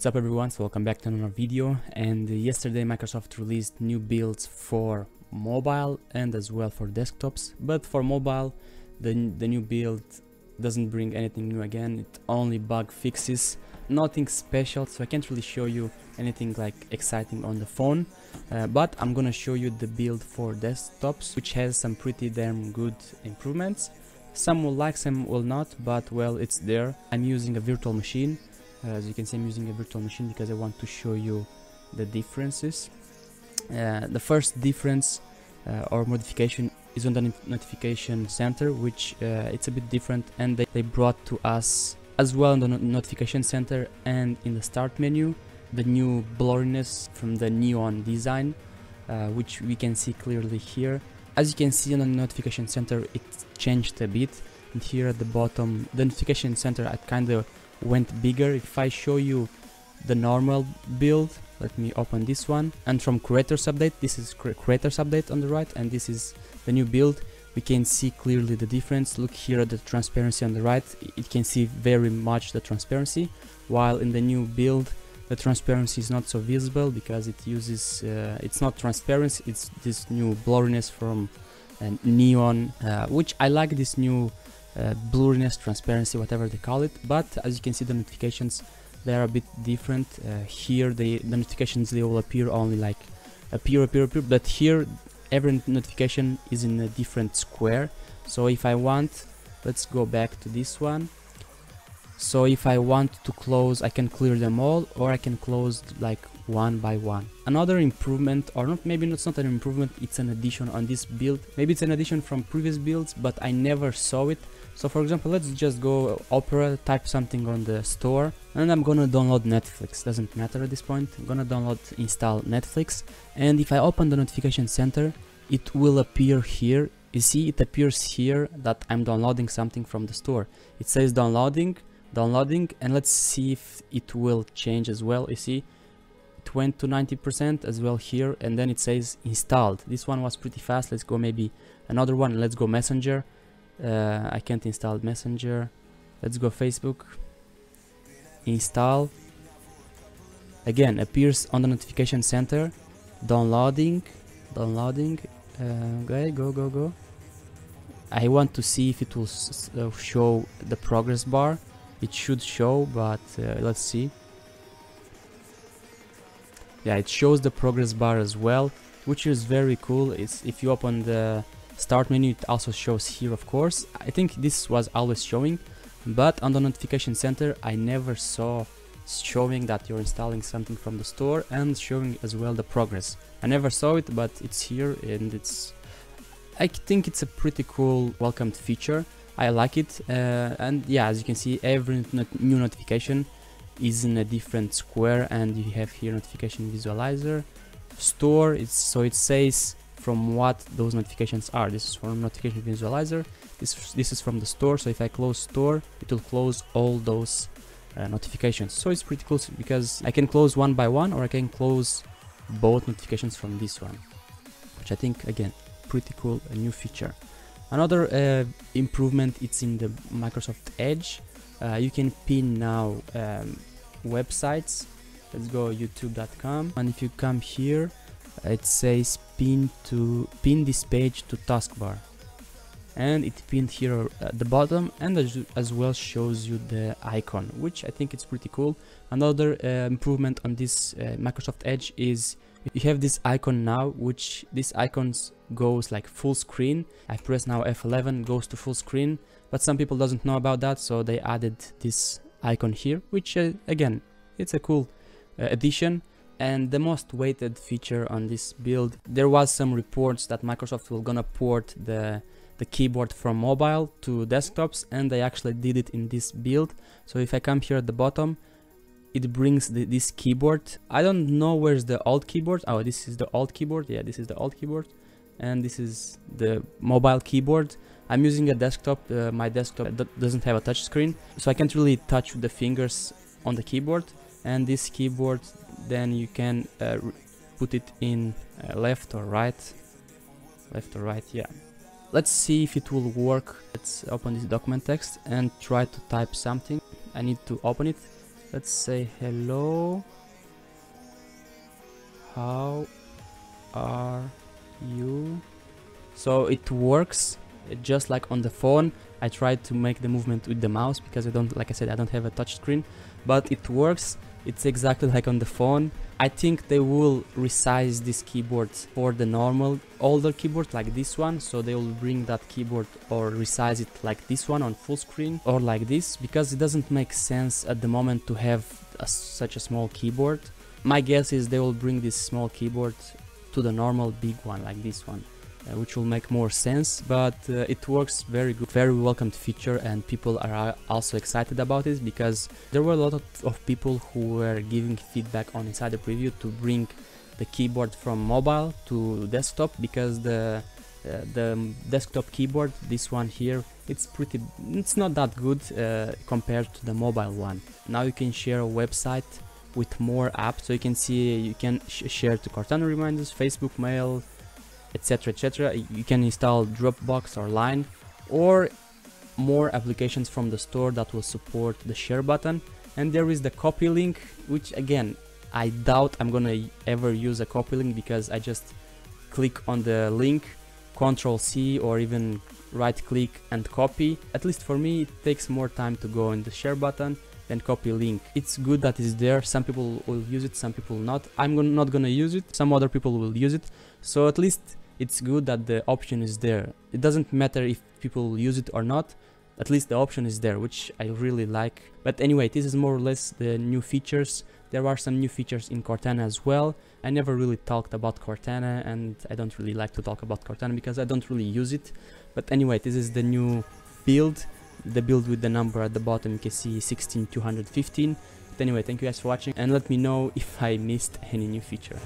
What's up everyone, so welcome back to another video. And yesterday Microsoft released new builds for mobile and as well for desktops. But for mobile the, the new build doesn't bring anything new again, it only bug fixes, nothing special so I can't really show you anything like exciting on the phone. Uh, but I'm gonna show you the build for desktops which has some pretty damn good improvements. Some will like some will not but well it's there. I'm using a virtual machine as you can see I'm using a virtual machine because I want to show you the differences. Uh, the first difference uh, or modification is on the notification center which uh, it's a bit different and they, they brought to us as well in the no notification center and in the start menu the new blurriness from the neon design uh, which we can see clearly here. As you can see on the notification center it changed a bit. And here at the bottom the notification center I kind of went bigger. If I show you the normal build let me open this one. And from creators update this is creators update on the right and this is the new build. We can see clearly the difference. Look here at the transparency on the right. It can see very much the transparency while in the new build the transparency is not so visible because it uses uh, it's not transparency it's this new blurriness from uh, neon uh, which I like this new uh, blurriness, transparency, whatever they call it. But as you can see, the notifications they are a bit different. Uh, here, the, the notifications they will appear only like appear, appear, appear. But here, every notification is in a different square. So if I want, let's go back to this one. So if I want to close, I can clear them all, or I can close like one by one. Another improvement, or not, maybe it's not an improvement, it's an addition on this build. Maybe it's an addition from previous builds, but I never saw it. So for example, let's just go Opera, type something on the store, and I'm gonna download Netflix. Doesn't matter at this point. I'm gonna download, install Netflix, and if I open the notification center, it will appear here. You see, it appears here that I'm downloading something from the store. It says downloading, downloading, and let's see if it will change as well. You see, it went to 90% as well here, and then it says installed. This one was pretty fast. Let's go maybe another one. Let's go Messenger uh, I can't install messenger. Let's go Facebook. Install. Again appears on the notification center. Downloading. Downloading. Uh, okay go go go. I want to see if it will uh, show the progress bar. It should show but uh, let's see. Yeah it shows the progress bar as well which is very cool. It's if you open the start menu it also shows here of course. I think this was always showing but on the notification center I never saw showing that you're installing something from the store and showing as well the progress. I never saw it but it's here and it's I think it's a pretty cool welcomed feature. I like it uh, and yeah as you can see every not new notification is in a different square and you have here notification visualizer store it's so it says from what those notifications are. This is from notification visualizer. This this is from the store. So if I close store, it will close all those uh, notifications. So it's pretty cool because I can close one by one, or I can close both notifications from this one, which I think again pretty cool, a new feature. Another uh, improvement it's in the Microsoft Edge. Uh, you can pin now um, websites. Let's go youtube.com and if you come here it says pin to pin this page to taskbar. And it pinned here at the bottom and as, as well shows you the icon which I think it's pretty cool. Another uh, improvement on this uh, Microsoft Edge is you have this icon now which this icons goes like full screen. I press now F11 goes to full screen but some people doesn't know about that so they added this icon here which uh, again it's a cool uh, addition and the most weighted feature on this build there was some reports that Microsoft will gonna port the the keyboard from mobile to desktops and they actually did it in this build. So if I come here at the bottom it brings the, this keyboard. I don't know where's the alt keyboard. Oh this is the alt keyboard. Yeah this is the alt keyboard. And this is the mobile keyboard. I'm using a desktop uh, my desktop doesn't have a touch screen so I can't really touch the fingers on the keyboard. And this keyboard then you can uh, put it in uh, left or right. Left or right yeah. Let's see if it will work. Let's open this document text and try to type something. I need to open it. Let's say hello. How are you? So it works just like on the phone. I tried to make the movement with the mouse because I don't like I said I don't have a touch screen but it works. It's exactly like on the phone. I think they will resize this keyboard for the normal older keyboard like this one. So they will bring that keyboard or resize it like this one on full screen or like this because it doesn't make sense at the moment to have a, such a small keyboard. My guess is they will bring this small keyboard to the normal big one like this one uh, which will make more sense but uh, it works very good very welcomed feature and people are also excited about it because there were a lot of, of people who were giving feedback on insider preview to bring the keyboard from mobile to desktop because the uh, the desktop keyboard this one here it's pretty it's not that good uh, compared to the mobile one. Now you can share a website with more apps so you can see you can sh share to Cortana reminders Facebook mail etc etc you can install Dropbox or Line or more applications from the store that will support the share button. And there is the copy link which again I doubt I'm gonna ever use a copy link because I just click on the link control C or even right click and copy. At least for me it takes more time to go in the share button than copy link. It's good that it's there. Some people will use it some people not. I'm not gonna use it. Some other people will use it. So at least it's good that the option is there. It doesn't matter if people use it or not, at least the option is there, which I really like. But anyway, this is more or less the new features. There are some new features in Cortana as well. I never really talked about Cortana and I don't really like to talk about Cortana because I don't really use it. But anyway, this is the new build. The build with the number at the bottom, you can see 16215. But anyway, thank you guys for watching and let me know if I missed any new feature.